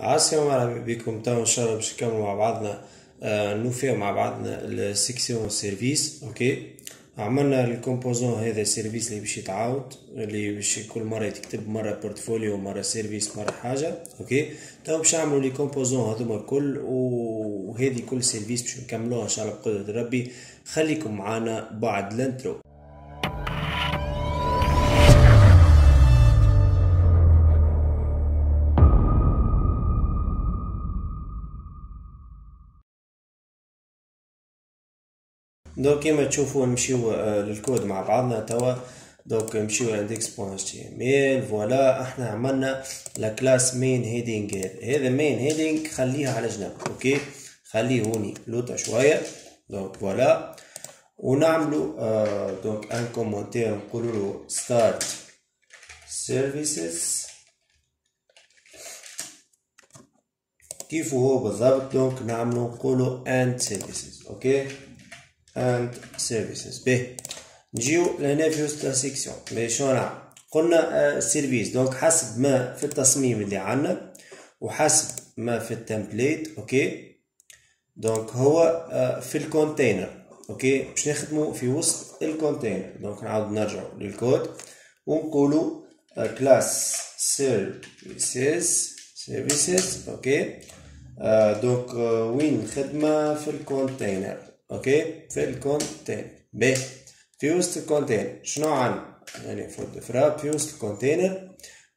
السلام مرحبا بكم تو ان شاء الله باش نكملوا مع بعضنا آه نوفيو مع بعضنا ال section service OK عملنا ال composant هذا ال service اللي باش يتعاود اللي باش كل مرة تكتب مرة portfolio مرة service مرة حاجة OK تو باش نعملوا les composants هذوما الكل وهذه كل service باش نكملوها إن شاء الله بقدرة ربي. خليكم معنا بعد ال intro. donc كيما تشوفوا نمشيو آه، للكود مع بعضنا توا. donc نمشيو إل voilà إحنا عملنا la classe main heading هذا main heading خليها على جنب okay؟ خليه هوني لوطا شوية. donc voilà. ونعملو آه donc un commentaire نقولوا له start services كيف هو بالضبط؟ donc نعملو نقولو end services okay؟ End services. ب نجيو لهنا في وسط section باهي نعمل قلنا services donc حسب ما في التصميم اللي عندنا وحسب ما في ال template okay donc هو في ال container okay باش نخدمو في وسط ال container donc نعاود نرجع للكود ونقولو classe services services okay donc وين الخدمة في ال container okay في ال container ب في وسط ال container شنو عندنا يعني فور فراب في وسط ال container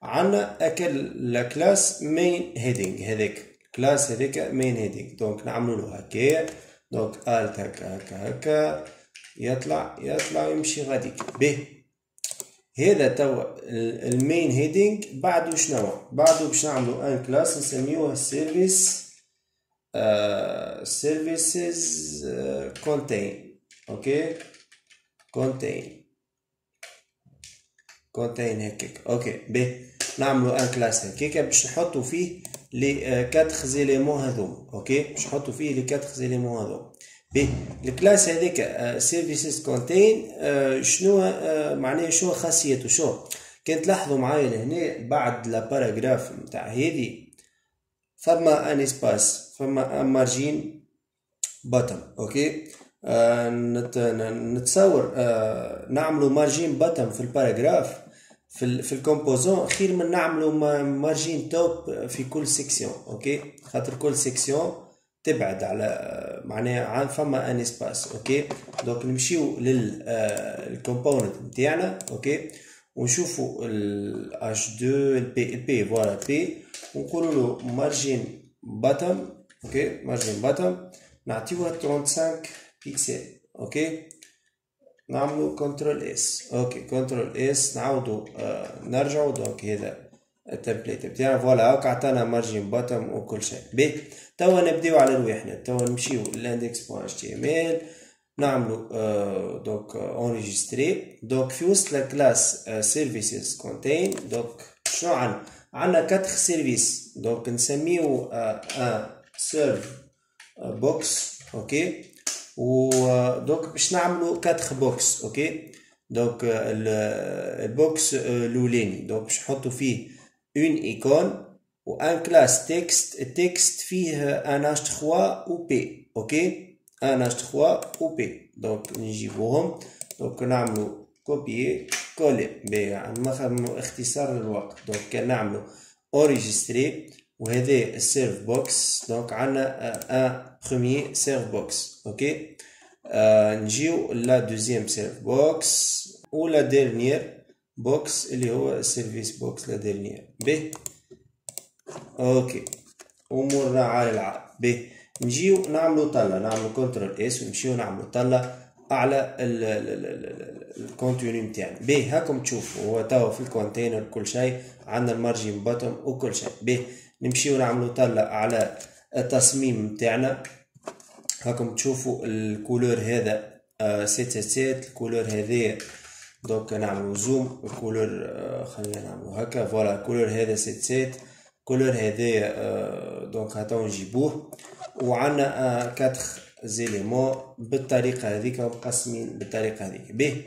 عندنا اكل la classe main heading هذاك classe هذاك main heading donc نعملوا له هكايا donc الت هكا هكا هكا يطلع يطلع يمشي غاديك ب هذا توا ال main heading بعده شنو بعده باش نعملوا une classe نسميوه services uh, services uh, contain. Okay contain. contain هكاك okay ب. نعملوا une classe هكاك باش نحطوا فيه les quatre éléments هذوم. okay باش نحطوا فيه les quatre éléments هذوم. ب. ال classe هذاك services contain شنو معناه شنو خاصيته؟ شو؟ كان تلاحظوا معايا لهنا بعد la paragraphe نتاع هذه فما un espace فما un margin bottom okay نت نتصور نعملوا margin bottom في ال paragraphe في ال في ال composant خير من نعملوا margin top في كل section okay خاطر كل section تبعد على معناها فما un espace okay donc نمشيو لل component نتاعنا okay ونشوفوا ال H2 ال P ال P voilà P ونقولوا له margin bottom okay margin bottom نعطيوها 35 pixel okay نعملو Ctrl S okay Ctrl S نعاودو آه نرجعو donc هذا ال template بتاعنا voilà هاك عطانا margin bottom وكل شيء بي توا نبداو على رواحنا توا نمشيو l'index point H نعملو donc enregistrer donc في وسط la classe services contain donc شنو عندنا عندنا quatre services donc نسميو un serv box okay و donc باش نعملو quatre box okay donc ال box الاولاني donc باش نحطو فيه une icône و une classe text ال text فيه un H3 و P okay un H3 و P donc نجيبوهم donc نعملو copier coller باهي اختصار للوقت donc كان نعملو enregistrer وهذا ال serv box donc عندنا un premier serv box okay نجيو la deuxième serv box و la dernière box اللي هو ال service box la dernière به okay امورنا على العال به نجيو نعملو طلة نعملو Ctrl S ونمشيو نعملو طلة على ال contenu نتاعنا باهي هاكم تشوفوا هو توا في ال container كل شيء عندنا ال margin bottom وكل شيء باهي نمشيو نعملو طلة على التصميم نتاعنا هاكم تشوفوا ال couleur هذا cette cette cette ال couleur هذا donc نعملو zoom ال couleur خلينا نعملو هكا voilà ال couleur هذا cette cette ال couleur هذا donc هاتو نجيبوه. وعندنا quatre éléments بالطريقة هذيك مقسمين بالطريقة هذيك. به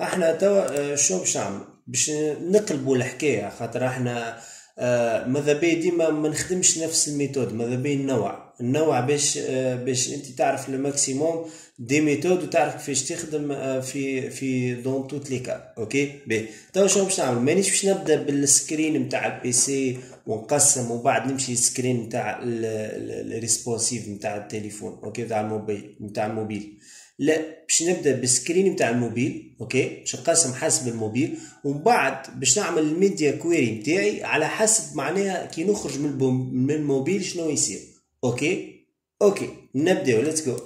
أحنا توا شو باش نعمل باش نقلبوا الحكاية خاطر أحنا آه ماذا بي ديما ما نخدمش نفس ال méthode ماذا بي النوع؟ النوع باش آه باش انت تعرف ال maximum des méthodes وتعرف كيفاش تخدم آه في في dans tous les cas. okay؟ بي. تو شنو باش نعمل؟ مانيش باش نبدأ بال screen نتاع ال PC ونقسم وبعد نمشي ال screen نتاع ال responsive نتاع التليفون. okay؟ نتاع الموبيل نتاع الموبيل. لا باش نبدأ بال screen نتاع ال mobile okay؟ باش نقسم حسب الموبيل ومن بعد باش نعمل ال media query نتاعي على حسب معناها كي نخرج من الموبيل شنو يصير okay؟ okay نبداو let's go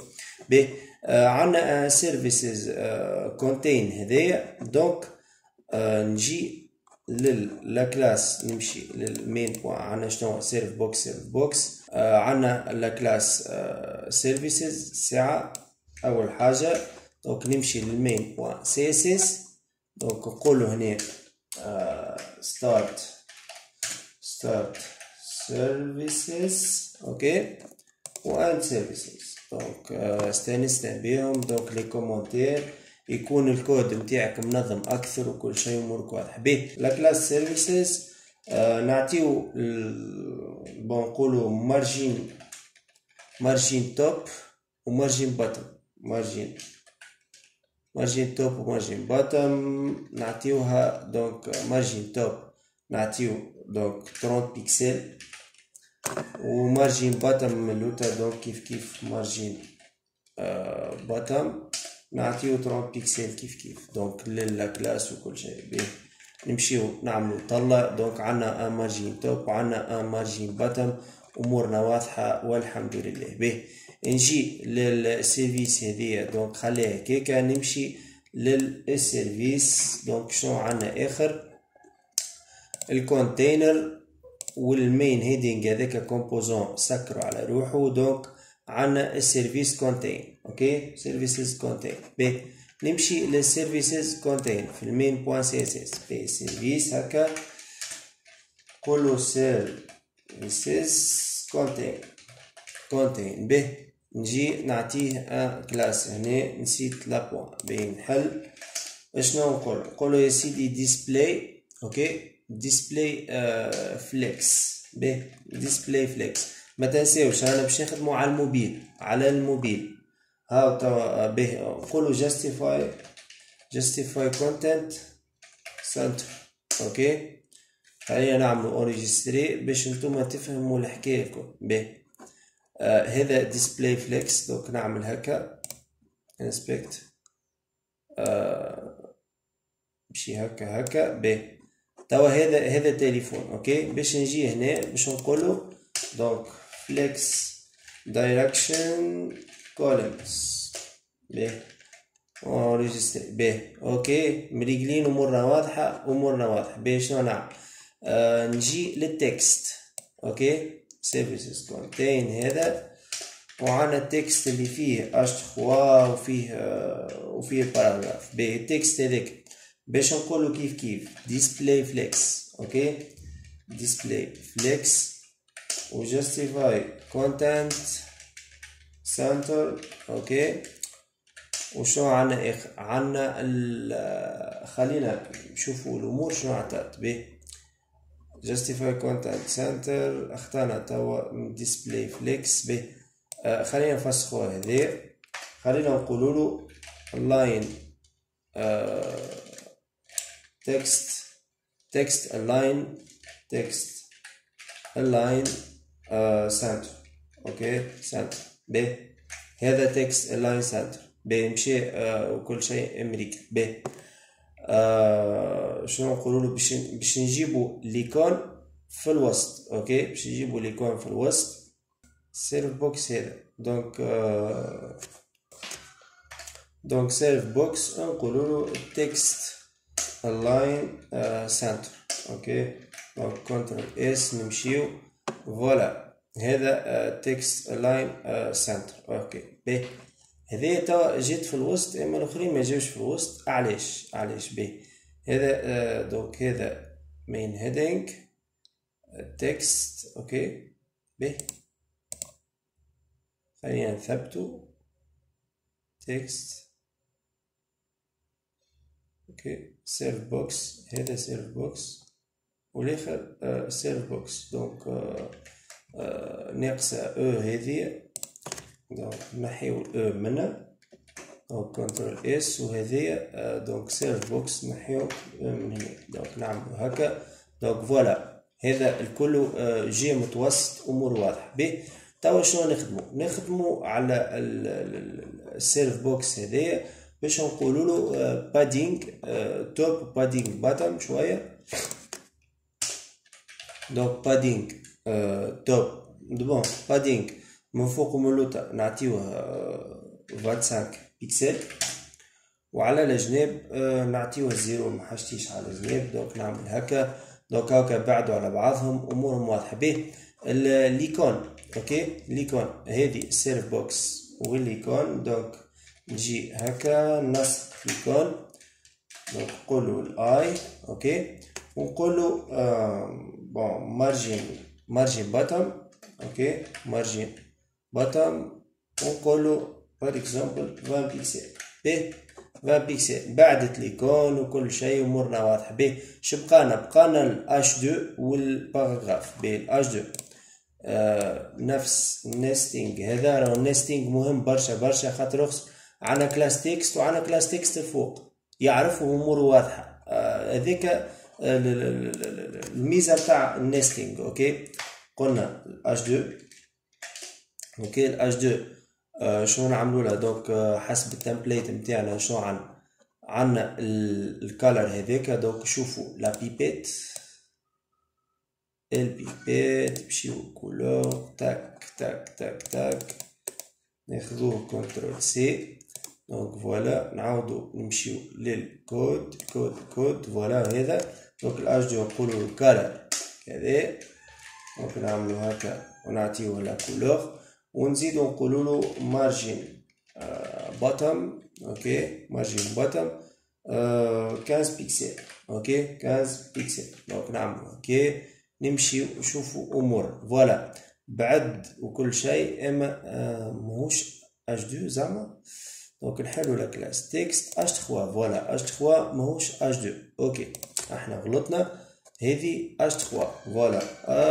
آه عندنا services contain هذايا donc آه نجي ل la classe نمشي لل main عندنا شنو؟ serv box serv box آه عندنا la classe services ساعة. أول حاجة donc نمشي لل main point CSS donc نقولو هنا start start services OK و end services donc استانسنا بيهم. donc les commentaires يكون الكود نتاعك منظم أكثر وكل شيء أمورك واضح بيه la classe services نعطيو bon نقولو margin margin top و margin bottom margin margin top و margin bottom نعطيوها donc margin top نعطيو donc 30 pixels و margin bottom اللوطا donc كيف كيف margin آه bottom نعطيو 30 pixels كيف كيف donc لل la classe وكل شيء بيه نمشيو نعملو طلة دونك عنا un margin top وعنا un margin bottom امورنا واضحة والحمد لله بيه نجي لل services هذيا donc خليها كيكا نمشي لل services donc شنو عنا آخر. ال container وال main heading هذاك composant سكروا على روحه. donc عنا ال service contain OK services contain بي نمشي لل services contain في ال main point CSS بي service هكا. كله services contain contain به نجي نعطيه une classe هنا نسيت le point بين نحل شنو نقول؟ نقولو يا سيدي display OK؟ display flex به display flex ما تنساوش أنا باش نخدمو على الموبيل على الموبيل. هاو توا به نقولو justify justify content center OK؟ خلينا نعملو enregistrer باش نتوما تفهموا الحكاية به آه هذا display flex donc نعمل هكا. inspect آه هكا هكا. ب توا هذا هذا تليفون OK؟ باش نجي هنا باش نقولو donc flex direction columns ب enregistrer ب OK؟ مريقلين أمورنا واضحة أمورنا واضحة. ب شنو نعمل؟ آه نجي لل text OK؟ Services contain هذا. وعنا ال text اللي فيه H3 وفيه آه وفيه paragraphe بال text هذاك. باش نقولو كيف كيف. display flex OK؟ display flex. و justify content center OK؟ وشو عنا إخ... عنا. خلينا نشوفوا الأمور شنو عطات. به justify content center اختارنا توا display flex به خلينا نفسخو هذي. خلينا نقولو له align text text-align text-align center OK؟ center ب هذا text-align center ب مشي آه، وكل شيء أمريكا ب uh, شنو نقولوا له باش باش نجيبوا l'icône في الوسط OK؟ باش نجيبوا l'icône في الوسط. serv box هذا donc donc serv box نقولوا له align uh, center OK؟ donc Ctrl S نمشيو. voilà هذا text-align center OK. ب هذا توا جيت في الوسط إما الأخرين ما جاوش في الوسط. علاش؟ علاش ب هذا donc هذا main heading text OK؟ ب خلينا نثبتو. text OK؟ serv box هذا serv box والآخر serv box donc ناقصة أو هذه. donc نحيو ال O منها donc Ctrl S وهذه donc serv box نحيو من هنا donc نعملو هكا. donc voilà هذا الكل جي متوسط أمور واضحة. به توا شنو نخدمو؟ نخدمو على ال serv box هذايا باش نقولوا له padding top padding bottom شوية. donc padding top bon padding من فوق ومن لوطا نعطيوه 25 pixels وعلى الجناب نعطيوه zéro ما حاجتيش على الجناب donc نعمل هكا. donc هكا بعدوا على بعضهم. أمورهم واضحة به. l'icône OK؟ l'icône هذه serv box و l'icône donc نجي هكا. نسق l'icône donc نقولو ال i OK؟ ونقولو bon margin margin bottom OK؟ margin bottom ونقولو par exemple 20 pixels به 20 بيكسل بعدت ليكون وكل شيء امورنا واضحه به شبقانا بقانا ال H2 وال paragraphe به ال H2 آه نفس ال nesting هذا راهو ال nesting مهم برشا برشا خاطر عنا class text وعنا class text الفوق يعرفوا امور واضحه آه، هذيك آه الميزه تاع ال nesting okay قلنا ال H2 okay ال H2 آه شنو نعملو لها donc آه حسب ال template نتاعنا شنو عن عندنا ال color هذاك donc شوفوا la pipette ال pipette نمشيو couleur tac tac tac tac ناخذوه control C donc voilà نعاودو نمشيو لل code code code voilà هذا. donc ال H deux نقولو ال color كذا donc نعملو هكا ونعطيوه la couleur. ونزيدو نقولو له margin bottom okay margin bottom 15 pixel okay 15 pixel donc نعملو okay نمشي ونشوفوا امور voilà بعد وكل شيء اما ماهوش اش دو زعما donc نحلو la classe text H trois voilà H trois ماهوش اش دو okay إحنا غلطنا هذه اش تخوا فوالا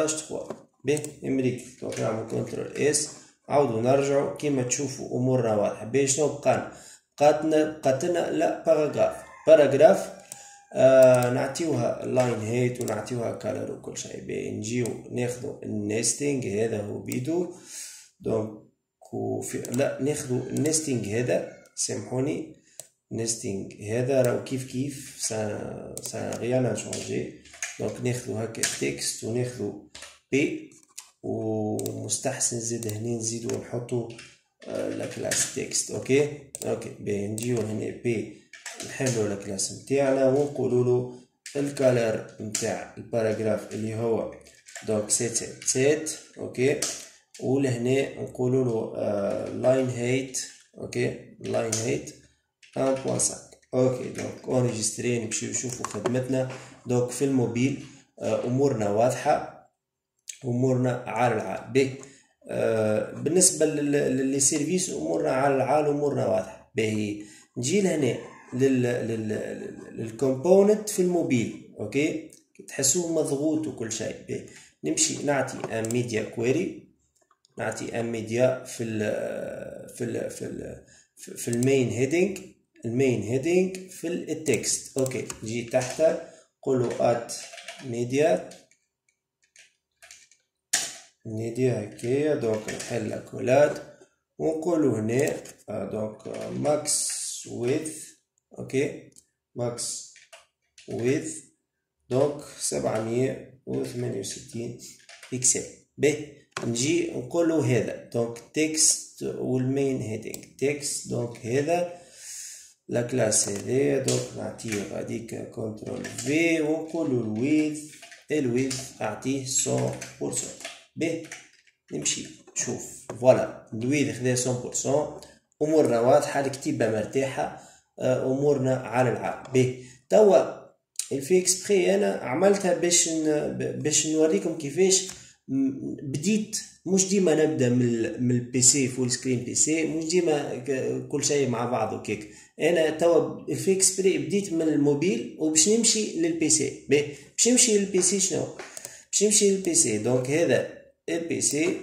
اش تخوا به امريكي donc نعمل control S عاودو نرجعو كيما تشوفوا امورنا واضحه باش شنو بقانا بقاتنا بقاتنا la paragraphe paragraphe آه نعطيوها line height ونعطيوها color وكل شيء باهي نجيو ناخدو ال nesting هذا هو بيدو. donc وفي لا ناخدو ال nesting هذا. سامحوني. nesting هذا راهو كيف كيف؟ ça ça rien changé donc ناخدو هكا text وناخدو p ومستحسن زيد هنا نزيدو نحطو آه la classe text okay؟ okay نجيو هنا بي نحلو ال class نتاعنا ونقولوا له ال color نتاع ال paragraphe اللي هو donc sept sept okay؟ ولهنا نقولوا له line height okay؟ line height 1.5 okay donc enregistrer نمشيو نشوفوا خدمتنا. donc في الموبيل آه أمورنا واضحة. أمورنا على العال به آه بالنسبة لل service أمورنا على العال أمورنا واضحة. باهي نجي لهنا لل component في ال mobile okay؟ تحسوه مضغوط وكل شيء. نمشي نعطي أم media query نعطي أم ميديا في ال في ال في ال في ال main heading ال main heading في ال text okay جي تحت قولوا at media ندير هكايا donc نحل l'accolade ونقولو هنا آه، donc آه، max width okay max width donc سبعمية وثمانية وستين بيكسل به نجي نقولو هذا donc text وال main heading text donc هذا la classe هذا donc نعطيه غاديك control V ونقولو ال width ال width اعطيه 100% به نمشي. شوف. voilà. width خدا 100% أمورنا واضحة. الكتيبة مرتاحة. آه، أمورنا على العال به توا ال fait exprès أنا عملتها باش باش نوريكم كيفاش بديت. مش ديما نبدأ من من ال PC full screen PC مش ديما كل شيء مع بعض وكيك أنا توا fait exprès بديت من الموبيل وباش نمشي لل PC باش نمشي لل PC شنو؟ باش نمشي للبي سي donc هذا ال PC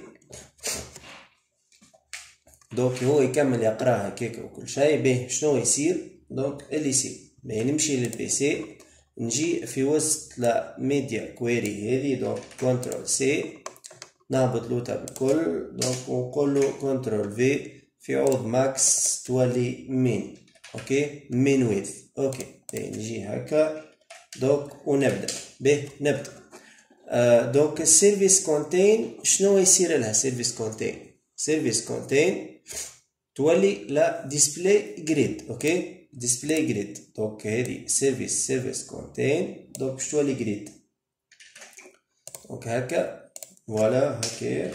donc هو يكمل يقرأ هكاك وكل شيء. به شنو يصير؟ donc اللي يصير. نمشي لل PC نجي في وسط la media query هذه. donc control C نهبط لوتا بالكل donc ونقول له control V في عوض max تولي min okay min width okay نجي هكا. donc ونبدأ. به نبدأ. donc ال service content شنو يصير لها service content؟ service content تولي la display grid okay؟ display grid donc هذه service service content. donc باش تولي grid donc هكا voilà هكا.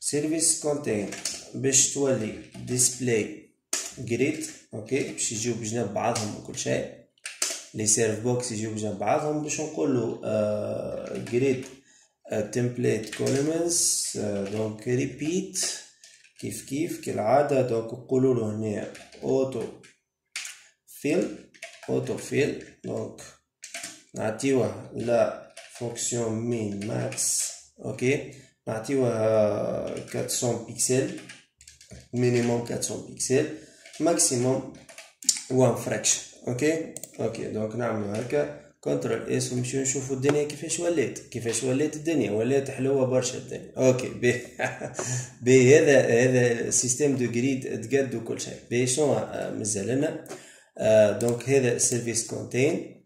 service content. باش تولي display grid okay؟ باش يجيو بجنب بعضهم وكل شيء. les serv box يجيو بجنب بعضهم باش نقولو grid template columns donc repeat كيف كيف كالعادة donc نقولوا له هنا auto fill auto fill donc نعطيوه la fonction min max okay نعطيوه 400 pixel minimum 400 pixel maximum 1 fraction okay okay donc نعملو هكا. control S ونمشيو نشوفو الدنيا كيفاش ولات. كيفاش ولات الدنيا. ولات حلوة برشا الدنيا. okay بي. بي هذا هذا système de grid تقد وكل شيء. بي شنو؟ مازال لنا donc هذا service content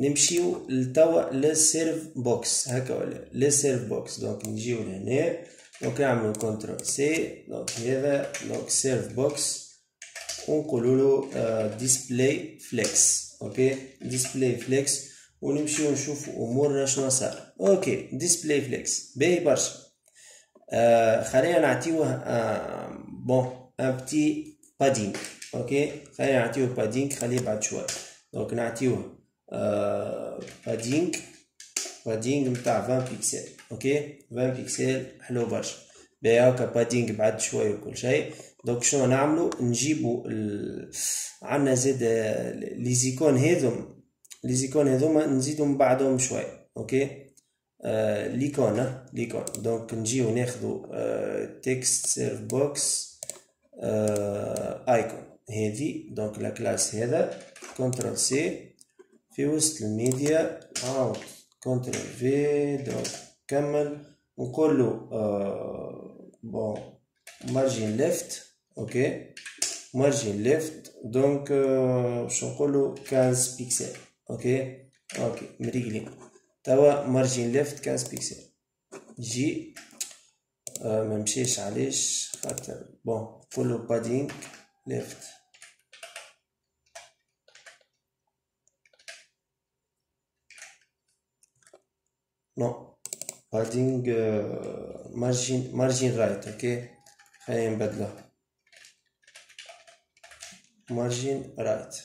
نمشيو لتوا لل serv box هكا ولا؟ لل serv box donc نجيو لهنا. donc نعملو contrôle C donc هذا donc serv box ونقولوا له display flex ok display flex ونمشيو نشوفو امورنا شنو صار ok display flex باهي برشا خلينا نعطيوه bon un petit padding ok خلينا نعطيوه padding خليه بعد شوي donc نعطيوه آه padding نتاع 20 pixels ok 20 pixels حلو برشا. باهي هاكا padding بعد شوي وكل شيء. donc شنو نعملو؟ نجيبو ال... les icônes هذم les icônes هذوما نزيدو من بعضهم شوي ok؟ آه l'icône l'icône. donc نجيو ناخدو text serv box icon هذي donc la classe هذا contrôle C في وسط ال media out contrôle V donc كمل. نقول له آه bon margin left ok margin left donc باش نقولو 15 pixels ok ok مريقلين توا margin left 15 pixels جي آه ما مشيش علاش خاطر bon نقولو padding left non padding margin margin right ok خلينا نبدلها margin right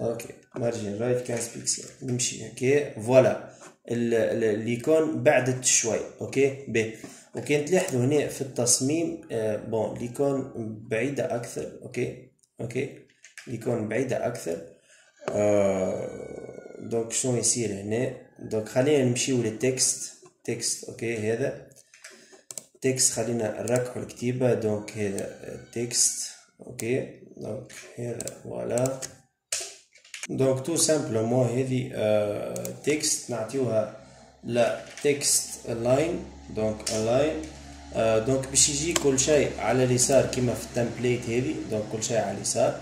ok margin right 15 pixels نمشي ok voilà ال icône بعدت شوي. ok بي وكان تلاحظوا هنا في التصميم آه bon ال icône بعيدة أكثر. ok ok ال icône بعيدة أكثر. آه donc شنو يصير هنا؟ donc خلينا نمشيو لل text. text ok هذا. text خلينا نركحوا الكتيبة. donc هذا text. donc هذا voilà donc tout simplement هذه text نعطيوها la text align donc align donc باش يجي كل شيء على اليسار كيما في ال template هذه donc كل شيء على اليسار.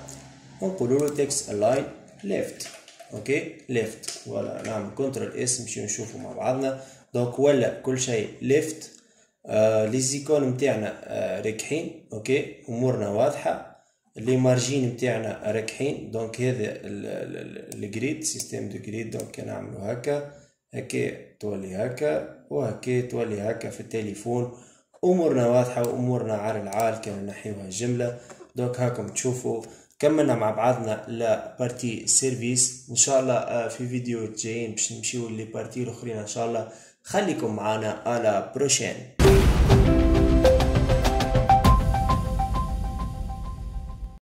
ونقولوا له text align left ok left voilà نعمل contrôle S نمشيو نشوفوا مع بعضنا. donc ولا كل شيء left آه les icônes نتاعنا آه راكحين. ok أمورنا واضحة. les margin نتاعنا راكحين. donc هذا ال grid système de grid donc نعملو هكا هكا تولي هكا وهكا تولي هكا في التليفون. أمورنا واضحة وأمورنا على العال كان نحيوها جملة. donc هاكم تشوفوا. كملنا مع بعضنا la partie services ان شاء الله في فيديو جايين باش نمشيو les parties الأخرين إن شاء الله. خليكم معنا à la prochaine